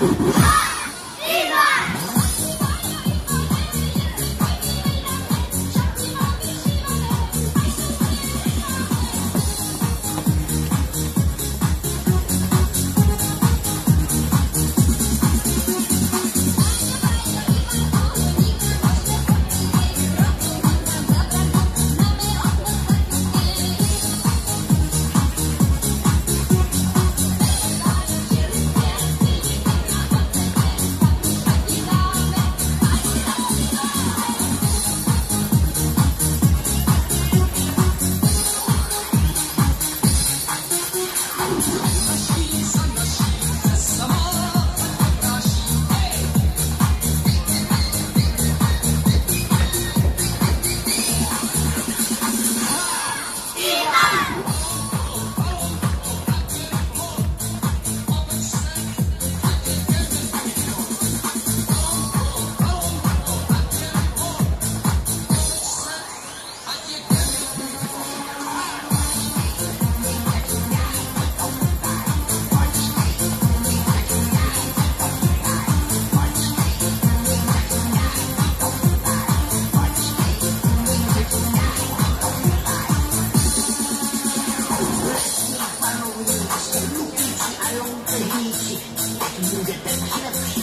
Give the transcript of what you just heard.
Ah! 雨が。